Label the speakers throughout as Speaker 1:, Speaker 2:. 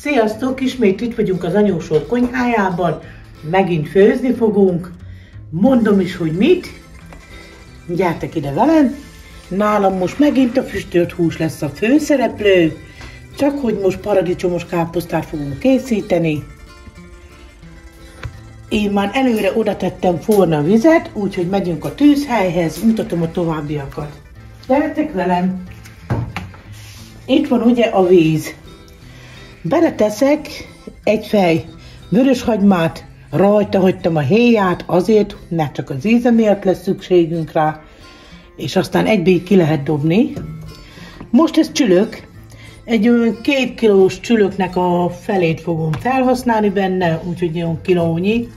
Speaker 1: Sziasztok! Ismét itt vagyunk az anyósor konyhájában. Megint főzni fogunk. Mondom is, hogy mit. Gyertek ide velem. Nálam most megint a füstölt hús lesz a főszereplő. Csak hogy most paradicsomos káposztát fogunk készíteni. Én már előre oda tettem forna vizet, úgyhogy megyünk a tűzhelyhez, mutatom a továbbiakat. Gyertek velem! Itt van ugye a víz. Beleteszek egy fej vöröshagymát, rajta hagytam a héját azért, mert csak az íze miatt lesz szükségünk rá, és aztán egybé ki lehet dobni. Most ez csülök, egy olyan két kilós csülöknek a felét fogom felhasználni benne, úgyhogy olyan kilónyi.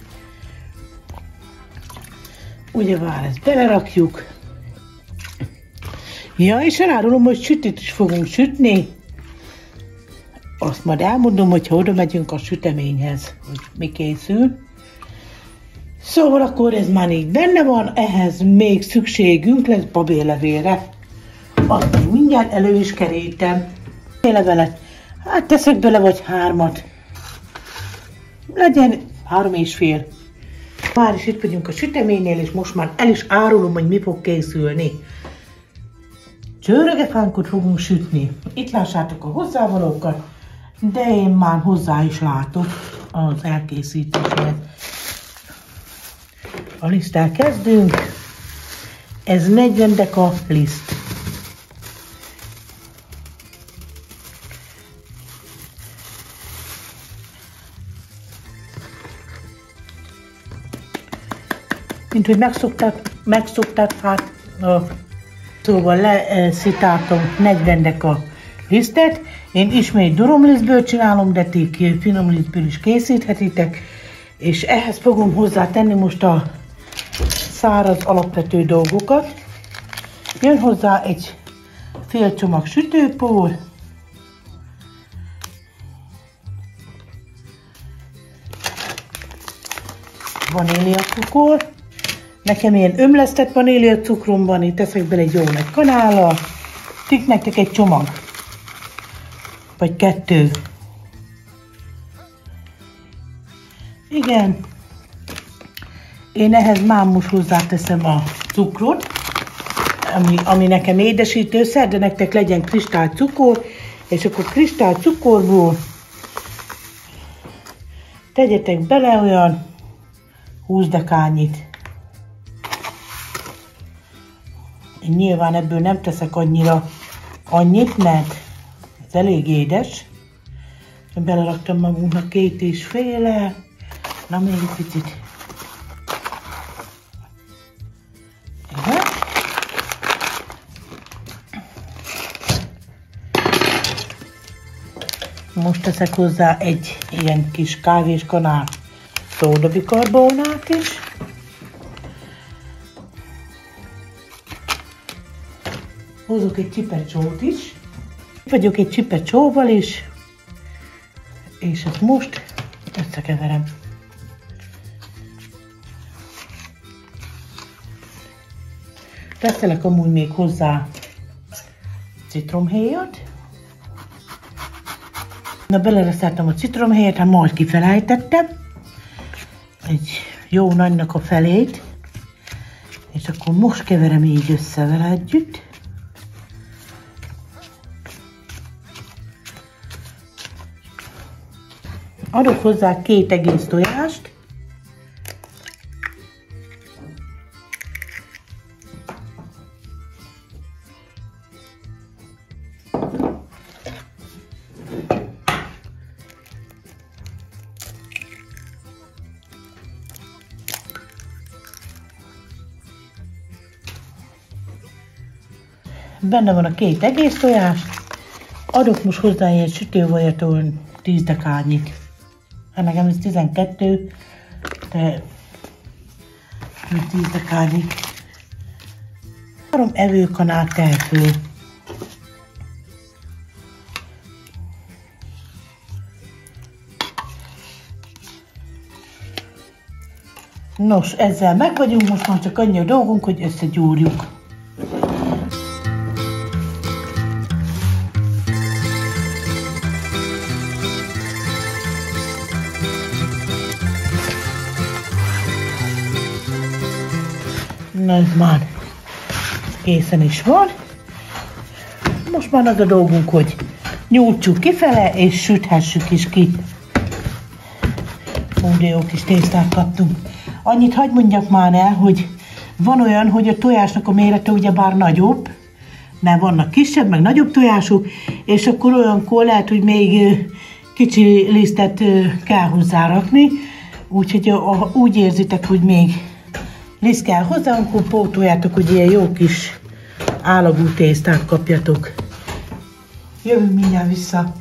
Speaker 1: Ugye vár, ezt belerakjuk. Ja, és elárulom, hogy sütit is fogunk sütni. Azt majd elmondom, hogyha oda megyünk a süteményhez, hogy mi készül. Szóval akkor ez már így benne van, ehhez még szükségünk lesz babélevére. Azt még mindjárt elő is kerítem. Levelet, hát teszek bele vagy hármat. Legyen három és fél. Már is itt vagyunk a süteménynél, és most már el is árulom, hogy mi fog készülni. Csőrögefánkot fogunk sütni. Itt lássátok a hozzávalókat, de én már hozzá is látok az elkészítéshez. A liszttel kezdünk. Ez 40 deka liszt. Mint hogy megszokták, megszokták hát, szóval leszitáltam 40 deka lisztet. Én ismét duromlisztből csinálom, de ti finom lisztből is készíthetitek. És ehhez fogom hozzátenni most a száraz alapvető dolgokat. Jön hozzá egy fél csomag sütőpor, vaníliacukor, nekem ilyen ömlesztett vaníliacukrom van, itt teszek bele egy jó nagy kanállal, tik nektek egy csomag, vagy kettő. Igen, én ehhez mámus hozzáteszem a cukrot, ami, ami nekem édesítőszer, de nektek legyen cukor, és akkor cukorból tegyetek bele olyan 20 dekányit. Én nyilván ebből nem teszek annyira annyit, mert ez elég édes. Beleraktam magunknak két és féle, na még egy picit Most teszek hozzá egy ilyen kis kávéskanál szódabikarbonát is. Hozok egy csipecsót is. Vagyok egy csipecsóval is, és ezt most összekeverem. Teszelek amúgy még hozzá citromhéjat. Na belereszeltem a citromhéjat, hát majd kifelejtettem. Egy jó nagynak a felét. És akkor most keverem így össze vele együtt. Adok hozzá két egész tojást. benne van a két egész tojás, adok most hozzá egy sütővajatól 10 dekányit. Hát nekem ez 12, de 10 dekányit. Három evőkanál tehető. Nos, ezzel meg vagyunk, most már csak annyi a dolgunk, hogy összegyúrjuk. Ez már készen is van. Most már az a dolgunk, hogy nyújtsuk kifele, és süthessük is ki. De jó kis tésztát kaptunk. Annyit hagyd mondjak már el, hogy van olyan, hogy a tojásnak a mérete ugye bár nagyobb, mert vannak kisebb, meg nagyobb tojások, és akkor olyankor lehet, hogy még kicsi lisztet kell hozzárakni, úgyhogy úgy érzitek, hogy még liszt kell hozzá, akkor pótoljátok, hogy ilyen jó kis állagú tésztát kapjatok. Jövünk mindjárt vissza.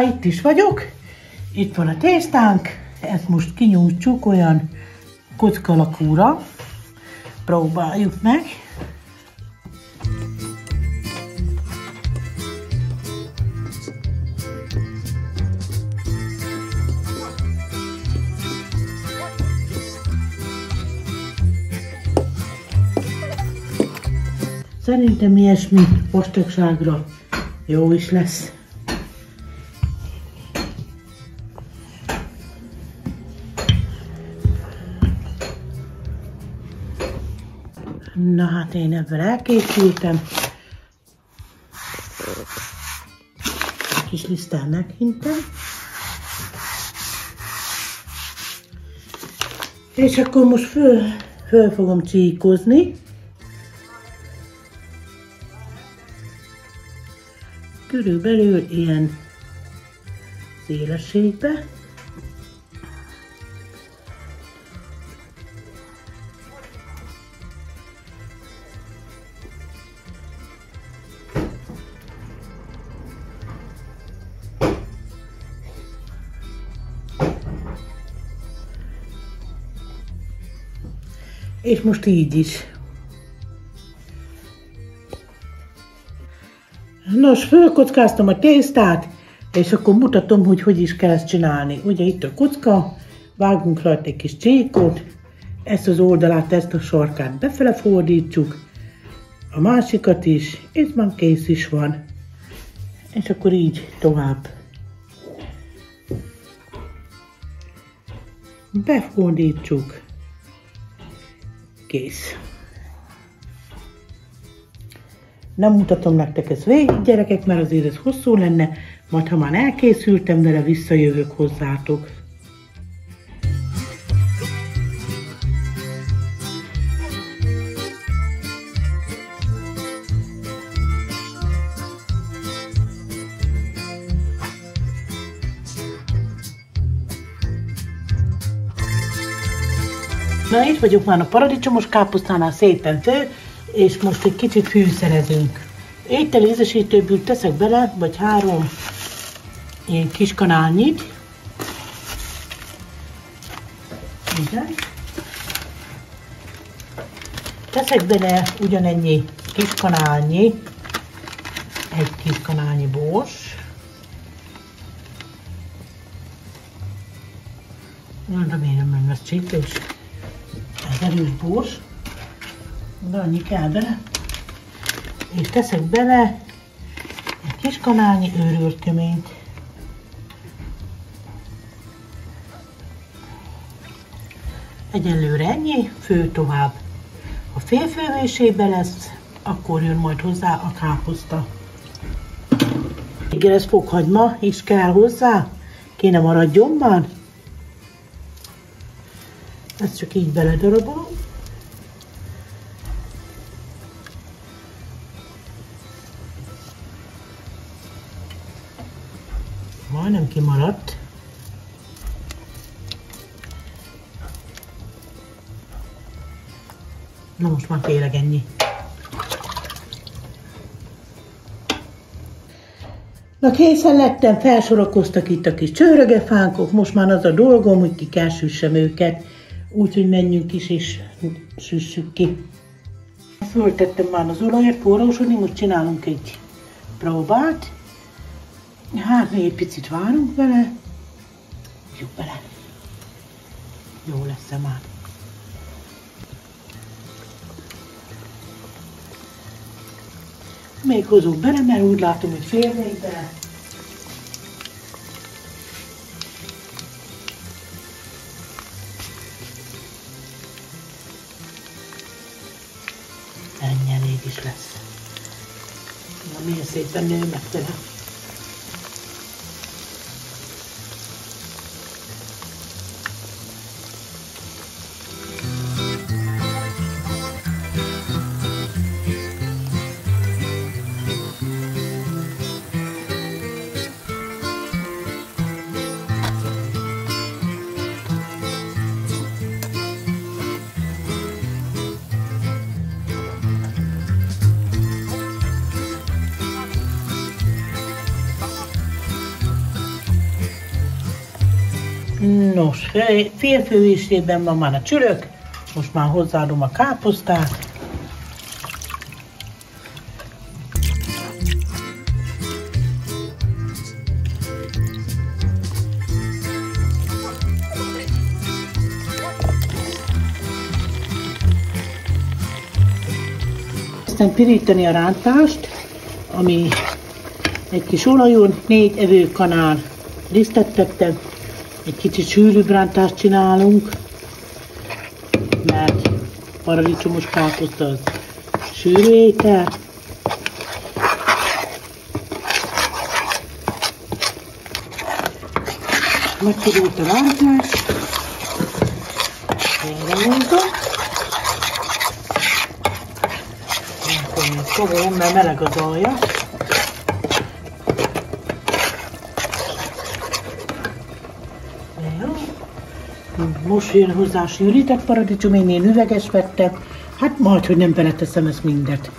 Speaker 1: Itt is vagyok, itt van a tésztánk, ezt most kinyújtsuk olyan kocka alakúra. Próbáljuk meg. Szerintem ilyesmi vastagságra jó is lesz. Na hát én ebben elkészültem. Kis liszttel meghintem. És akkor most föl, föl fogom csíkozni. Körülbelül ilyen szélességbe. És most így is. Nos, fölkockáztam a tésztát, és akkor mutatom, hogy hogy is kell ezt csinálni. Ugye itt a kocka, vágunk rajta egy kis csíkot, ezt az oldalát, ezt a sarkát befele fordítsuk, a másikat is, és már kész is van. És akkor így tovább. Befordítsuk. Kész. Nem mutatom nektek ezt végig, gyerekek, mert azért ez hosszú lenne, majd ha már elkészültem vele, visszajövök hozzátok. Na itt vagyok már a paradicsomos káposztánál szépen föl, és most egy kicsit fűszerezünk. Étel ízesítőből teszek bele, vagy három ilyen kis kanálnyit. Igen. Teszek bele ugyanennyi kis kanálnyi, egy kis kanálnyi bors. Remélem nem lesz csípés. Ez erős bors de annyi kell bele. És teszek bele egy kis kanálnyi őrült köményt. Egyelőre ennyi, fő tovább. Ha félfővésébe lesz, akkor jön majd hozzá a káposzta. Igen, ez fokhagyma is kell hozzá, kéne maradjon már. Ezt csak így beledarabolom. Kimaradt. Na most már tényleg ennyi. Na készen lettem, felsorakoztak itt a kis csőrögefánkok, most már az a dolgom, hogy ki kell süssem őket, úgyhogy menjünk is és süssük ki. Föltettem már az olajat forrósodni, most csinálunk egy próbát. Hát még egy picit várunk vele. Jó bele. Jó lesz-e már. Még hozok bele, mert úgy látom, hogy félnék bele. is lesz. Na, milyen szépen nőnek vele. Nos, félfőésében van már a csülök, most már hozzáadom a káposztát. Aztán pirítani a rántást, ami egy kis olajon, négy evőkanál lisztet tettem, egy kicsit sűrűbb rántást csinálunk, mert paradicsomos káposzta az sűrű étel. Megkerült a rántás, elremondom. Fogom, mert meleg az alja. Most jön hozzá sűrített paradicsom, én, én üveges vettem. Hát majd, hogy nem beleteszem ezt mindet.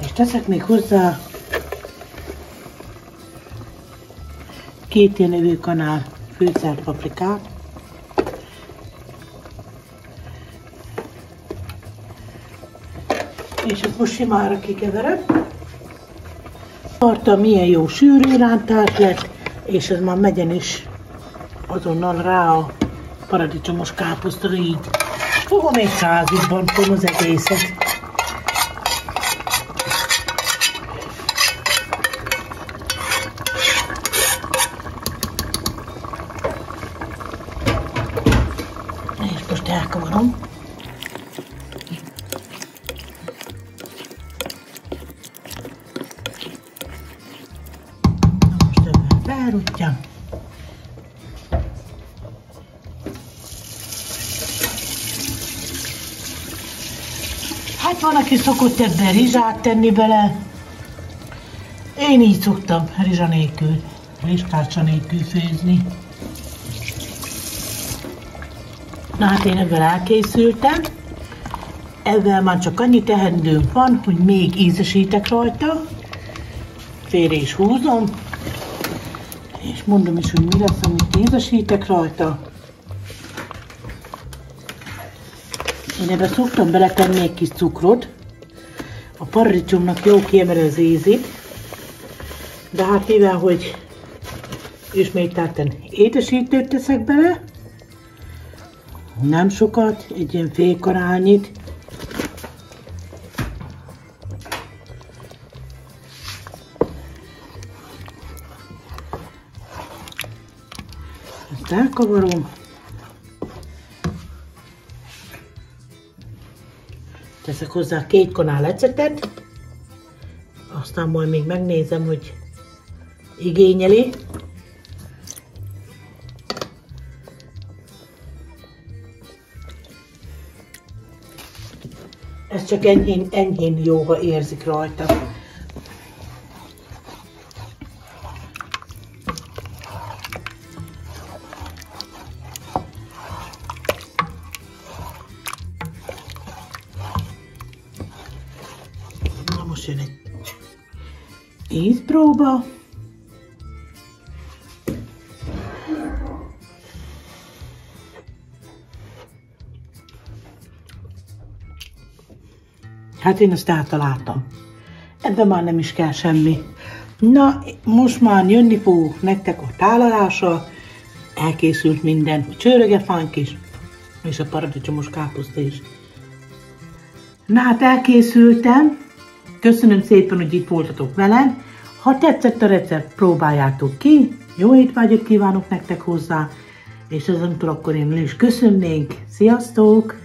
Speaker 1: És teszek még hozzá két ilyen kanál főszert paprikát. És ezt most simára kikeverem. Tartam, milyen jó sűrű rántás lett, és ez már megyen is azonnal rá a paradicsomos káposztra így. Fogom egy százig bontom az egészet. Hát van, aki szokott ebben rizsát tenni bele. Én így szoktam rizsa nélkül, rizskárcsa nélkül főzni. Na hát én ebben elkészültem. Ezzel már csak annyi tehendőnk van, hogy még ízesítek rajta. Félre is húzom és mondom is, hogy mi lesz, amit édesítek rajta. Én ebbe szoktam beletenni egy kis cukrot. A paradicsomnak jó kiemel az ízét. De hát mivel, hogy ismételten édesítőt teszek bele, nem sokat, egy ilyen fél karányit, Ezt elkavarom. Teszek hozzá két kanál ecetet, aztán majd még megnézem, hogy igényeli. Ez csak enyhén, enyhén jó, ha érzik rajta. Most jön egy ízpróba. Hát én ezt eltaláltam. Ebben már nem is kell semmi. Na, most már jönni fog nektek a tálalása. Elkészült minden, a csőrögefánk is, és a paradicsomos káposzta is. Na hát elkészültem, Köszönöm szépen, hogy itt voltatok velem. Ha tetszett a recept, próbáljátok ki. Jó étvágyat kívánok nektek hozzá. És ezentúl akkor én is köszönnénk. Sziasztok!